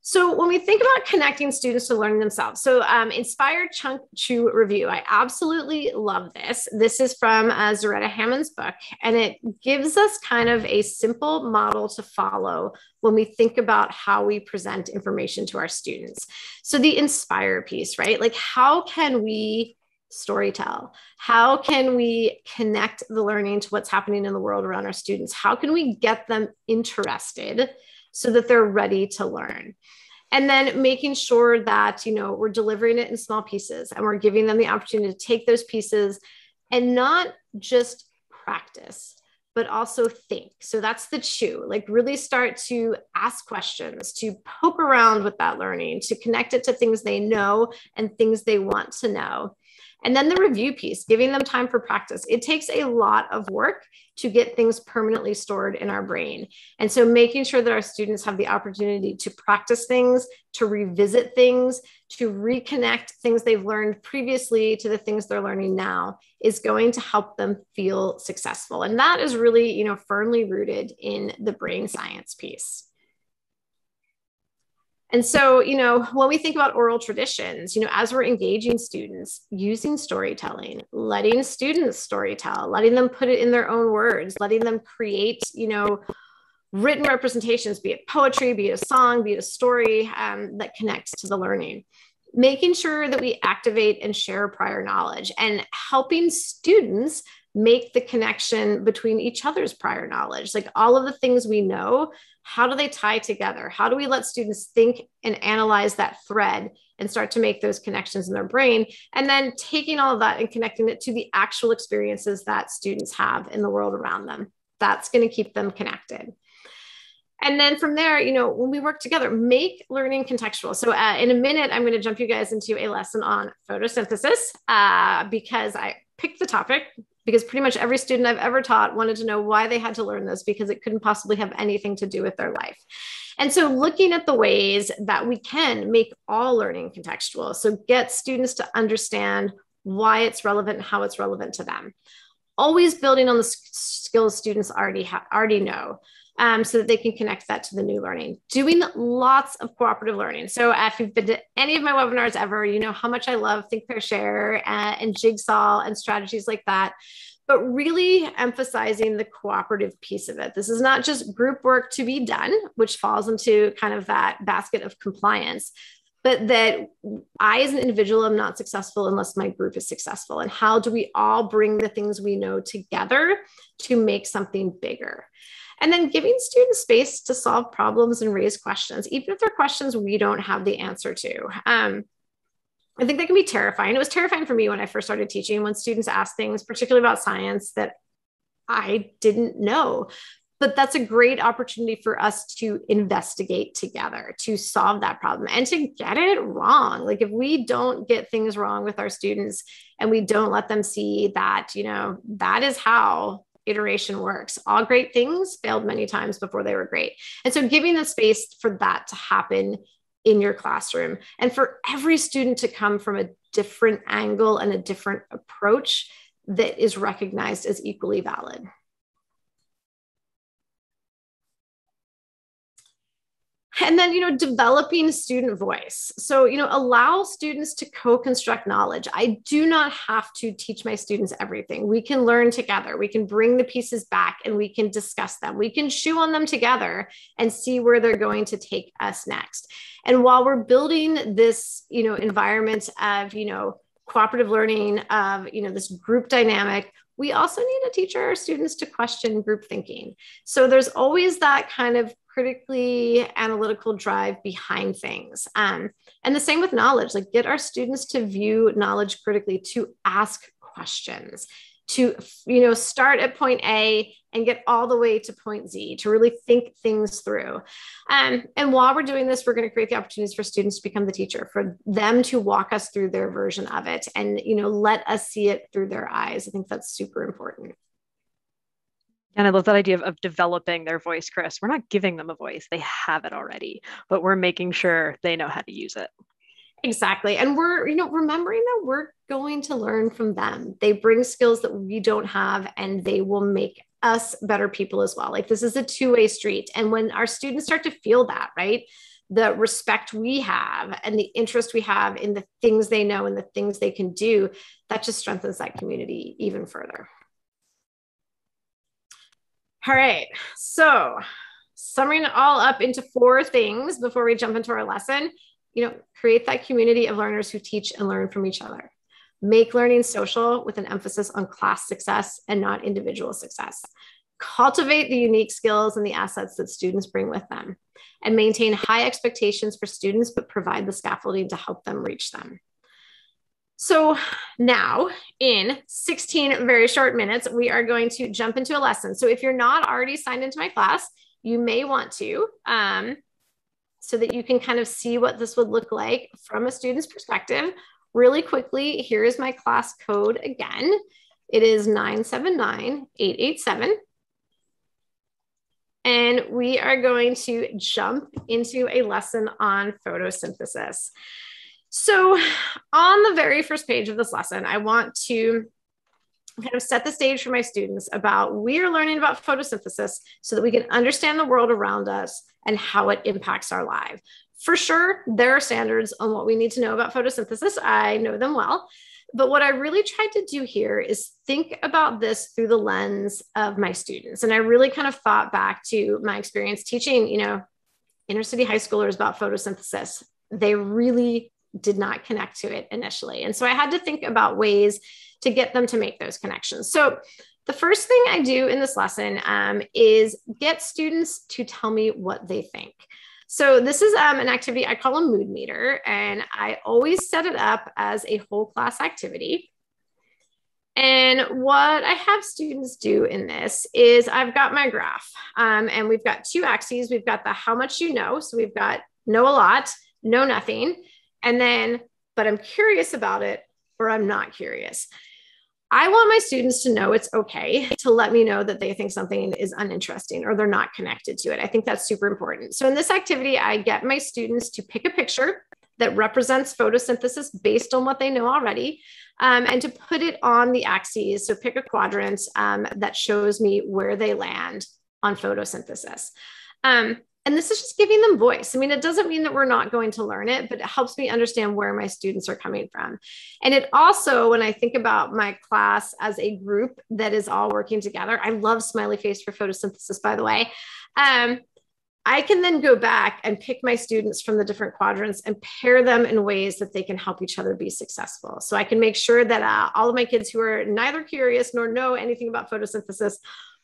So when we think about connecting students to learning themselves, so um, Inspired Chunk Chew Review, I absolutely love this. This is from uh, Zaretta Hammond's book, and it gives us kind of a simple model to follow when we think about how we present information to our students. So the Inspire piece, right? Like how can we storytell? How can we connect the learning to what's happening in the world around our students? How can we get them interested? So that they're ready to learn. And then making sure that you know we're delivering it in small pieces and we're giving them the opportunity to take those pieces and not just practice but also think. So that's the chew like really start to ask questions to poke around with that learning to connect it to things they know and things they want to know and then the review piece, giving them time for practice. It takes a lot of work to get things permanently stored in our brain. And so making sure that our students have the opportunity to practice things, to revisit things, to reconnect things they've learned previously to the things they're learning now is going to help them feel successful. And that is really, you know, firmly rooted in the brain science piece. And so, you know, when we think about oral traditions, you know, as we're engaging students, using storytelling, letting students storytell, letting them put it in their own words, letting them create, you know, written representations, be it poetry, be it a song, be it a story um, that connects to the learning. Making sure that we activate and share prior knowledge and helping students make the connection between each other's prior knowledge. Like all of the things we know, how do they tie together? How do we let students think and analyze that thread and start to make those connections in their brain? And then taking all of that and connecting it to the actual experiences that students have in the world around them. That's going to keep them connected. And then from there, you know, when we work together, make learning contextual. So uh, in a minute, I'm going to jump you guys into a lesson on photosynthesis uh, because I picked the topic because pretty much every student I've ever taught wanted to know why they had to learn this because it couldn't possibly have anything to do with their life. And so, looking at the ways that we can make all learning contextual, so get students to understand why it's relevant and how it's relevant to them. Always building on the skills students already ha- already know. Um, so that they can connect that to the new learning. Doing lots of cooperative learning. So if you've been to any of my webinars ever, you know how much I love Think Pair Share and, and Jigsaw and strategies like that but really emphasizing the cooperative piece of it. This is not just group work to be done, which falls into kind of that basket of compliance, but that I, as an individual, am not successful unless my group is successful. And how do we all bring the things we know together to make something bigger? And then giving students space to solve problems and raise questions, even if they're questions we don't have the answer to. Um, I think that can be terrifying. It was terrifying for me when I first started teaching, when students asked things, particularly about science, that I didn't know. But that's a great opportunity for us to investigate together, to solve that problem and to get it wrong. Like if we don't get things wrong with our students and we don't let them see that, you know, that is how iteration works. All great things failed many times before they were great. And so giving the space for that to happen in your classroom and for every student to come from a different angle and a different approach that is recognized as equally valid. And then you know developing student voice. So you know allow students to co-construct knowledge. I do not have to teach my students everything. We can learn together. We can bring the pieces back and we can discuss them. We can chew on them together and see where they're going to take us next. And while we're building this you know environment of you know cooperative learning of you know this group dynamic we also need to teach our students to question group thinking. So there's always that kind of critically analytical drive behind things. Um, and the same with knowledge, like get our students to view knowledge critically, to ask questions, to you know start at point A and get all the way to point Z, to really think things through. Um, and while we're doing this, we're going to create the opportunities for students to become the teacher, for them to walk us through their version of it, and you know let us see it through their eyes. I think that's super important. And I love that idea of, of developing their voice, Kris. We're not giving them a voice, they have it already, but we're making sure they know how to use it. Exactly. And we're, you know, remembering that we're going to learn from them. They bring skills that we don't have, and they will make us better people as well. Like this is a two way street. And when our students start to feel that, right? The respect we have and the interest we have in the things they know and the things they can do, that just strengthens that community even further. All right. So, summing it all up into four things before we jump into our lesson, you know, create that community of learners who teach and learn from each other. Make learning social with an emphasis on class success and not individual success. Cultivate the unique skills and the assets that students bring with them, and maintain high expectations for students, but provide the scaffolding to help them reach them. So now in 16 very short minutes, we are going to jump into a lesson. So if you're not already signed into my class, you may want to, um, so that you can kind of see what this would look like from a student's perspective. Really quickly, here is my class code again. It is 979887. And we are going to jump into a lesson on photosynthesis. So, on the very first page of this lesson, I want to kind of set the stage for my students about we are learning about photosynthesis so that we can understand the world around us and how it impacts our life. For sure, there are standards on what we need to know about photosynthesis. I know them well. But what I really tried to do here is think about this through the lens of my students. And I really kind of thought back to my experience teaching, you know, inner city high schoolers about photosynthesis. They really did not connect to it initially. And so I had to think about ways to get them to make those connections. So the first thing I do in this lesson um, is get students to tell me what they think. So this is um, an activity I call a mood meter, and I always set it up as a whole class activity. And what I have students do in this is I've got my graph um, and we've got two axes. We've got the how much you know. So we've got know a lot, know nothing. And then, but I'm curious about it or I'm not curious. I want my students to know it's okay to let me know that they think something is uninteresting or they're not connected to it. I think that's super important. So in this activity, I get my students to pick a picture that represents photosynthesis based on what they know already um, and to put it on the axes. So pick a quadrant um, that shows me where they land on photosynthesis. Um, and this is just giving them voice. I mean, it doesn't mean that we're not going to learn it, but it helps me understand where my students are coming from. And it also, when I think about my class as a group that is all working together, I love smiley face for photosynthesis, by the way. Um, I can then go back and pick my students from the different quadrants and pair them in ways that they can help each other be successful. So I can make sure that uh, all of my kids who are neither curious nor know anything about photosynthesis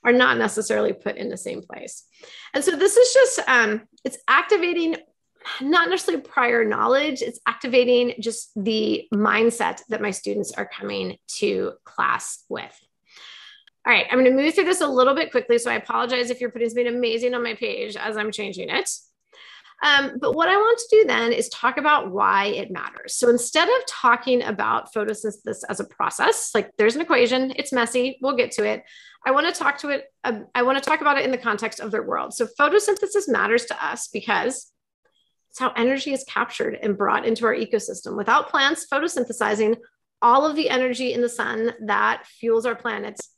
are not necessarily put in the same place. And so this is just, um, it's activating not necessarily prior knowledge, it's activating just the mindset that my students are coming to class with. All right, I'm going to move through this a little bit quickly. So I apologize if you're putting something amazing on my page as I'm changing it. Um, but what I want to do then is talk about why it matters. So instead of talking about photosynthesis as a process, like there's an equation, it's messy, we'll get to it. I want to talk to it. Uh, I want to talk about it in the context of their world. So photosynthesis matters to us because it's how energy is captured and brought into our ecosystem. Without plants photosynthesizing, all of the energy in the sun that fuels our planets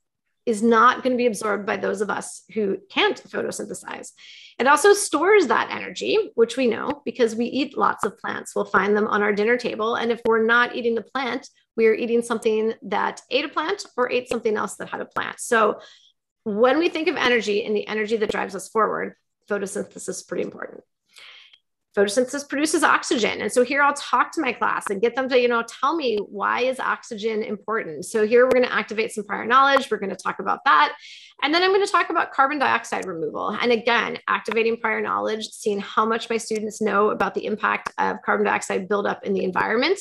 is not going to be absorbed by those of us who can't photosynthesize. It also stores that energy, which we know because we eat lots of plants. We'll find them on our dinner table. And if we're not eating the plant, we are eating something that ate a plant or ate something else that had a plant. So when we think of energy and the energy that drives us forward, photosynthesis is pretty important photosynthesis produces oxygen. And so here i'll talk to my class and get them to you know tell me why is oxygen important. So here we're going to activate some prior knowledge. We're going to talk about that. And then i'm going to talk about carbon dioxide removal. And again activating prior knowledge seeing how much my students know about the impact of carbon dioxide buildup in the environment.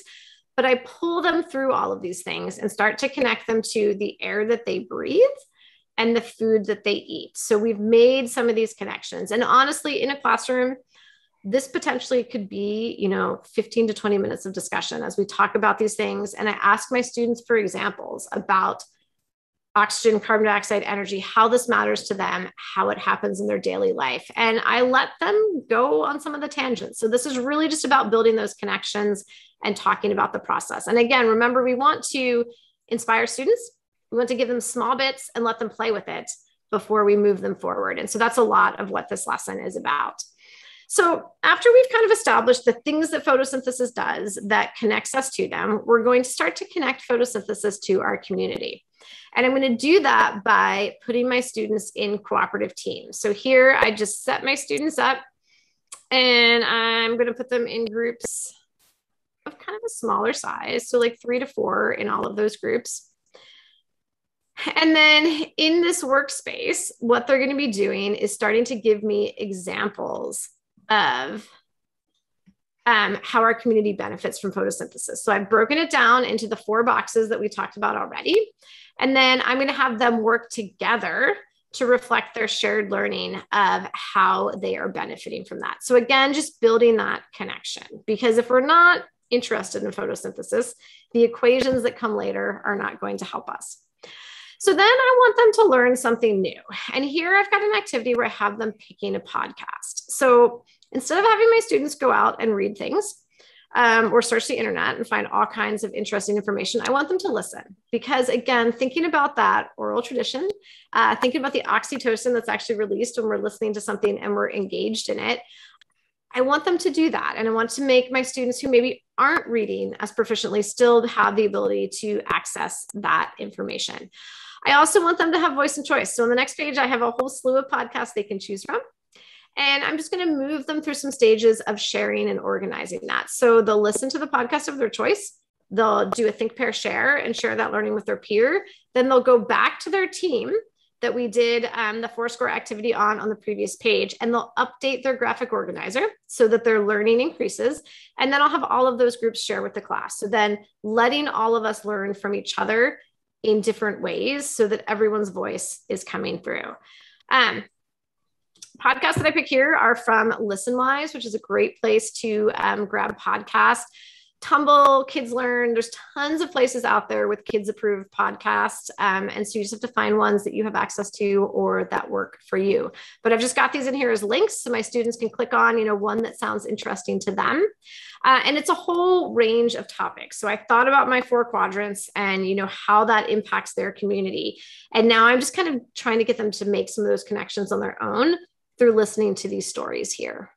But i pull them through all of these things and start to connect them to the air that they breathe and the food that they eat. So we've made some of these connections. And honestly in a classroom this potentially could be you know 15 to 20 minutes of discussion as we talk about these things. And i ask my students for examples about oxygen carbon dioxide energy how this matters to them how it happens in their daily life. And i let them go on some of the tangents. So this is really just about building those connections and talking about the process. And again remember we want to inspire students. We want to give them small bits and let them play with it before we move them forward. And so that's a lot of what this lesson is about so, after we've kind of established the things that photosynthesis does that connects us to them, we're going to start to connect photosynthesis to our community. And I'm going to do that by putting my students in cooperative teams. So, here I just set my students up and I'm going to put them in groups of kind of a smaller size. So, like three to four in all of those groups. And then in this workspace, what they're going to be doing is starting to give me examples of um, how our community benefits from photosynthesis. So I've broken it down into the four boxes that we talked about already. And then I'm going to have them work together to reflect their shared learning of how they are benefiting from that. So again, just building that connection because if we're not interested in photosynthesis, the equations that come later are not going to help us. So then I want them to learn something new. And here I've got an activity where I have them picking a podcast. So instead of having my students go out and read things um, or search the internet and find all kinds of interesting information, I want them to listen because, again, thinking about that oral tradition, uh, thinking about the oxytocin that's actually released when we're listening to something and we're engaged in it. I want them to do that. And I want to make my students who maybe aren't reading as proficiently still have the ability to access that information. I also want them to have voice and choice. So on the next page, I have a whole slew of podcasts they can choose from. And I'm just going to move them through some stages of sharing and organizing that. So they'll listen to the podcast of their choice. They'll do a think, pair, share and share that learning with their peer. Then they'll go back to their team that we did um, the Foursquare activity on on the previous page, and they'll update their graphic organizer so that their learning increases. And then I'll have all of those groups share with the class. So then letting all of us learn from each other in different ways so that everyone's voice is coming through. Um, podcasts that I pick here are from ListenWise, which is a great place to um, grab podcasts. Tumble, Kids Learn. There's tons of places out there with kids approved podcasts. Um, and so you just have to find ones that you have access to or that work for you. But I've just got these in here as links so my students can click on, you know, one that sounds interesting to them. Uh, and it's a whole range of topics. So I thought about my four quadrants and, you know, how that impacts their community. And now I'm just kind of trying to get them to make some of those connections on their own through listening to these stories here.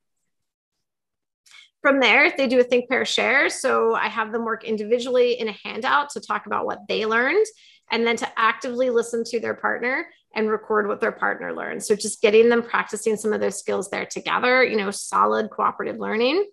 From there, they do a think, pair, share. So I have them work individually in a handout to talk about what they learned and then to actively listen to their partner and record what their partner learned. So just getting them practicing some of those skills there together, you know, solid cooperative learning.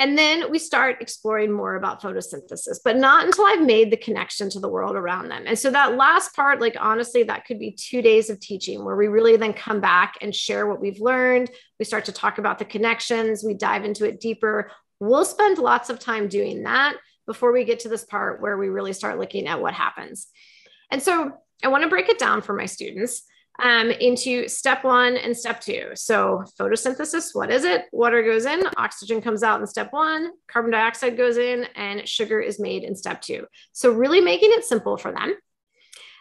And then we start exploring more about photosynthesis, but not until I've made the connection to the world around them. And so that last part, like honestly, that could be two days of teaching where we really then come back and share what we've learned. We start to talk about the connections, we dive into it deeper. We'll spend lots of time doing that before we get to this part where we really start looking at what happens. And so I want to break it down for my students um, into step one and step two. So, photosynthesis, what is it? Water goes in, oxygen comes out in step one, carbon dioxide goes in, and sugar is made in step two. So, really making it simple for them.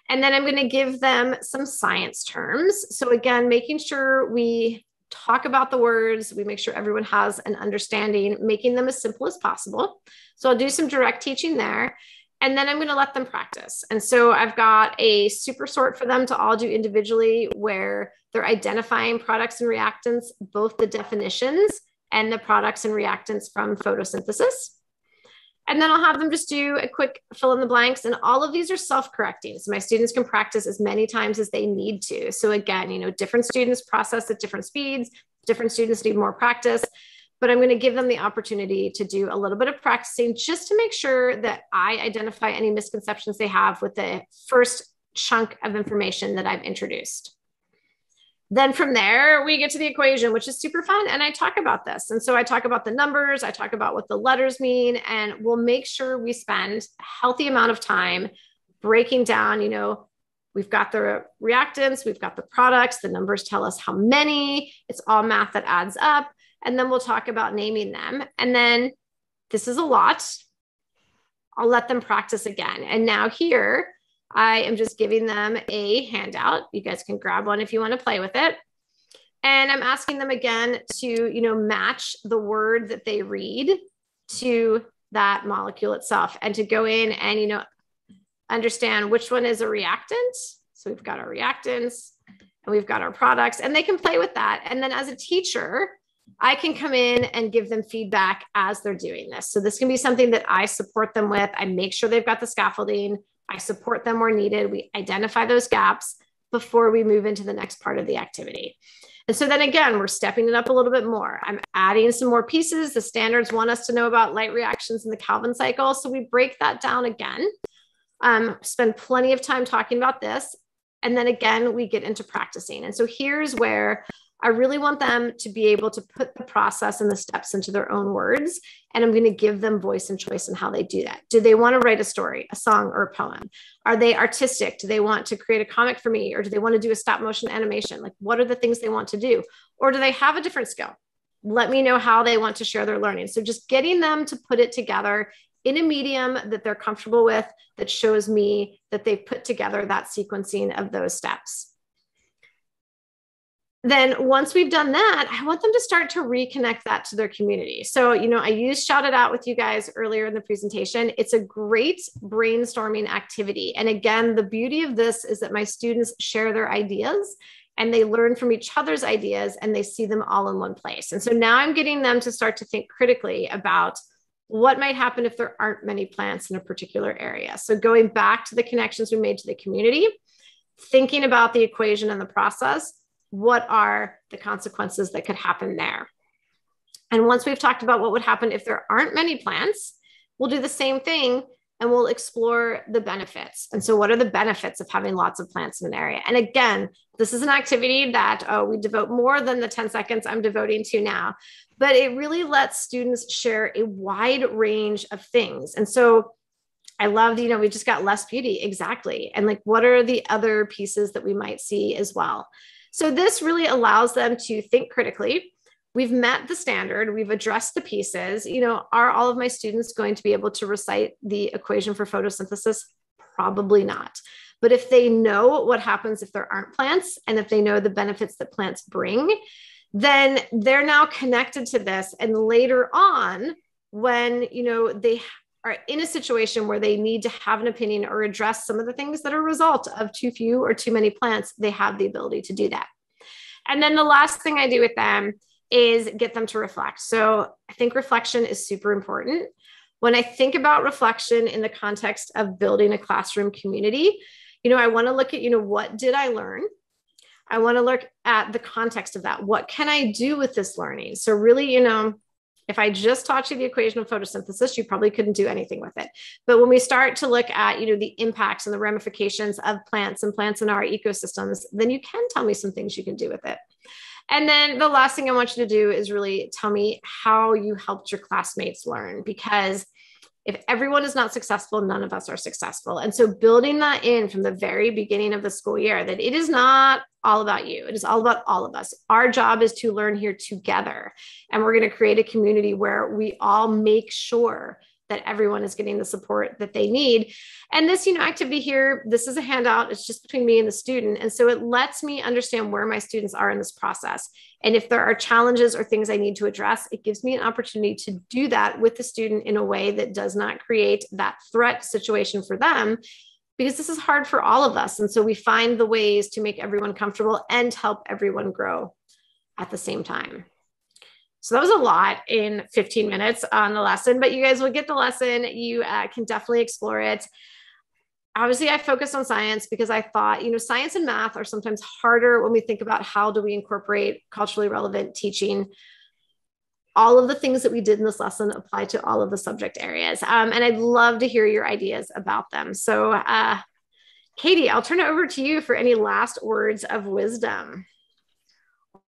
And then I'm going to give them some science terms. So, again, making sure we talk about the words, we make sure everyone has an understanding, making them as simple as possible. So, I'll do some direct teaching there and then I'm going to let them practice. And so I've got a super sort for them to all do individually where they're identifying products and reactants, both the definitions and the products and reactants from photosynthesis. And then I'll have them just do a quick fill in the blanks. And all of these are self correcting. So my students can practice as many times as they need to. So again, you know, different students process at different speeds, different students need more practice but I'm going to give them the opportunity to do a little bit of practicing just to make sure that I identify any misconceptions they have with the first chunk of information that I've introduced. Then from there, we get to the equation, which is super fun. And I talk about this. And so I talk about the numbers, I talk about what the letters mean, and we'll make sure we spend a healthy amount of time breaking down, you know, We've got the reactants, we've got the products, the numbers tell us how many, it's all math that adds up and then we'll talk about naming them. And then this is a lot. I'll let them practice again. And now here, I am just giving them a handout. You guys can grab one if you want to play with it. And I'm asking them again to, you know, match the word that they read to that molecule itself and to go in and, you know, understand which one is a reactant. So we've got our reactants and we've got our products and they can play with that. And then as a teacher, I can come in and give them feedback as they're doing this. So this can be something that I support them with. I make sure they've got the scaffolding. I support them where needed. We identify those gaps before we move into the next part of the activity. And so then again, we're stepping it up a little bit more. I'm adding some more pieces. The standards want us to know about light reactions in the Calvin cycle. So we break that down again. Um, spend plenty of time talking about this. And then again, we get into practicing. And so here's where I really want them to be able to put the process and the steps into their own words. And I'm going to give them voice and choice in how they do that. Do they want to write a story, a song, or a poem? Are they artistic? Do they want to create a comic for me? Or do they want to do a stop motion animation? Like, what are the things they want to do? Or do they have a different skill? Let me know how they want to share their learning. So just getting them to put it together in a medium that they're comfortable with that shows me that they've put together that sequencing of those steps then once we've done that, I want them to start to reconnect that to their community. So, you know, I used shout it out with you guys earlier in the presentation. It's a great brainstorming activity. And again, the beauty of this is that my students share their ideas and they learn from each other's ideas and they see them all in one place. And so now I'm getting them to start to think critically about what might happen if there aren't many plants in a particular area. So going back to the connections we made to the community, thinking about the equation and the process what are the consequences that could happen there? And once we've talked about what would happen if there aren't many plants, we'll do the same thing and we'll explore the benefits. And so, what are the benefits of having lots of plants in an area? And again, this is an activity that oh, we devote more than the 10 seconds I'm devoting to now, but it really lets students share a wide range of things. And so, I loved, you know, we just got less beauty. Exactly. And like, what are the other pieces that we might see as well? So this really allows them to think critically. We've met the standard, we've addressed the pieces. You know, are all of my students going to be able to recite the equation for photosynthesis? Probably not. But if they know what happens if there aren't plants and if they know the benefits that plants bring, then they're now connected to this. And later on, when you know they are in a situation where they need to have an opinion or address some of the things that are a result of too few or too many plants, they have the ability to do that. And then the last thing I do with them is get them to reflect. So I think reflection is super important. When I think about reflection in the context of building a classroom community, you know, I want to look at, you know, what did I learn? I want to look at the context of that. What can I do with this learning? So, really, you know, if I just taught you the equation of photosynthesis, you probably couldn't do anything with it. But when we start to look at, you know, the impacts and the ramifications of plants and plants in our ecosystems, then you can tell me some things you can do with it. And then the last thing I want you to do is really tell me how you helped your classmates learn because if everyone is not successful, none of us are successful. And so building that in from the very beginning of the school year that it is not all about you, it is all about all of us. Our job is to learn here together. And we're going to create a community where we all make sure that everyone is getting the support that they need. And this, you know, activity here, this is a handout. It's just between me and the student. And so it lets me understand where my students are in this process. And if there are challenges or things I need to address, it gives me an opportunity to do that with the student in a way that does not create that threat situation for them because this is hard for all of us. And so we find the ways to make everyone comfortable and help everyone grow at the same time. So that was a lot in 15 minutes on the lesson, but you guys will get the lesson. You uh, can definitely explore it. Obviously, I focused on science because I thought, you know, science and math are sometimes harder when we think about how do we incorporate culturally relevant teaching. All of the things that we did in this lesson apply to all of the subject areas. Um, and I'd love to hear your ideas about them. So, uh, Katie, I'll turn it over to you for any last words of wisdom.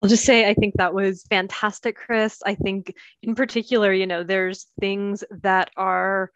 I'll just say I think that was fantastic, Kris. I think in particular, you know, there's things that are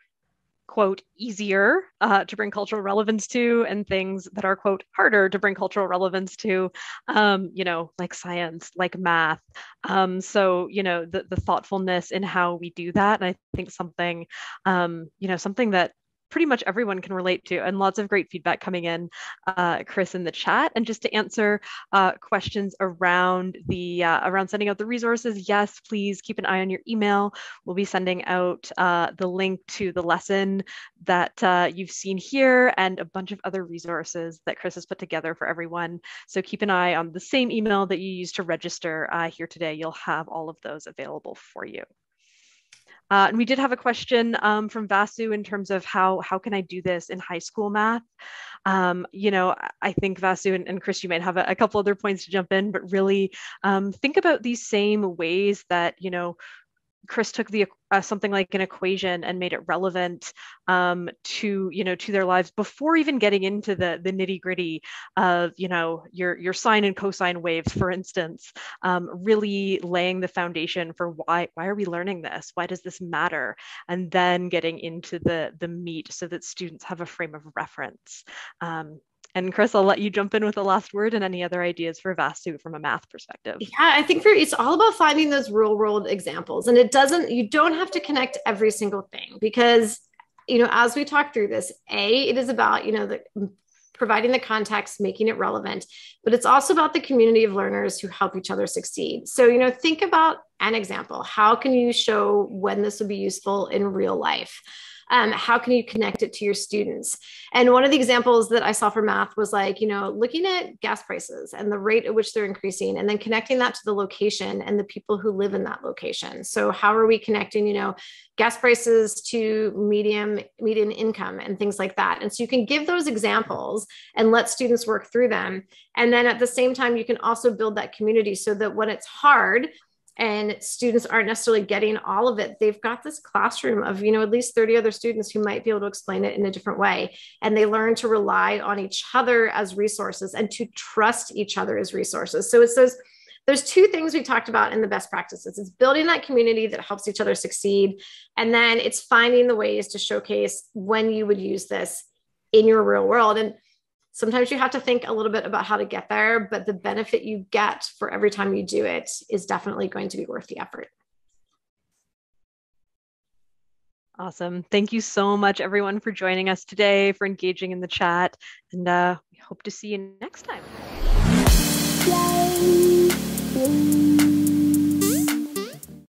quote easier uh, to bring cultural relevance to and things that are quote harder to bring cultural relevance to um, you know like science like math um, so you know the, the thoughtfulness in how we do that and i think something um, you know something that pretty much everyone can relate to and lots of great feedback coming in uh, Kris in the chat. And just to answer uh, questions around the uh, around sending out the resources yes please keep an eye on your email. We'll be sending out uh, the link to the lesson that uh, you've seen here and a bunch of other resources that Kris has put together for everyone. So keep an eye on the same email that you used to register uh, here today. You'll have all of those available for you uh, and we did have a question um, from Vasu in terms of how how can I do this in high school math? Um, you know, I think Vasu and, and Kris, you might have a, a, couple other points to jump in, but really um, think about these same ways that you know Kris took the uh, something like an equation and made it relevant um, to you know to their lives before even getting into the the nitty gritty of you know your your sine and cosine waves, for instance. Um, really laying the foundation for why why are we learning this? Why does this matter? And then getting into the the meat so that students have a frame of reference. Um, and Kris, I'll let you jump in with the last word and any other ideas for Vasu from a math perspective. Yeah, I think for it's all about finding those real world examples. And it doesn't, you don't have to connect every single thing because, you know, as we talk through this, A, it is about, you know, the providing the context, making it relevant, but it's also about the community of learners who help each other succeed. So, you know, think about an example. How can you show when this would be useful in real life? Um, how can you connect it to your students? And one of the examples that i saw for math was like you know looking at gas prices and the rate at which they're increasing and then connecting that to the location and the people who live in that location. So how are we connecting you know gas prices to medium median income and things like that? And so you can give those examples and let students work through them. And then at the same time you can also build that community so that when it's hard and students aren't necessarily getting all of it. They've got this classroom of you know at least 30 other students who might be able to explain it in a different way. And they learn to rely on each other as resources and to trust each other as resources. So it's those there's two things we talked about in the best practices. It's building that community that helps each other succeed. And then it's finding the ways to showcase when you would use this in your real world. And sometimes you have to think a little bit about how to get there but the benefit you get for every time you do it is definitely going to be worth the effort Awesome. Thank you so much, everyone, for joining us today, for engaging in the chat, and uh, we hope to see you next time. Yay.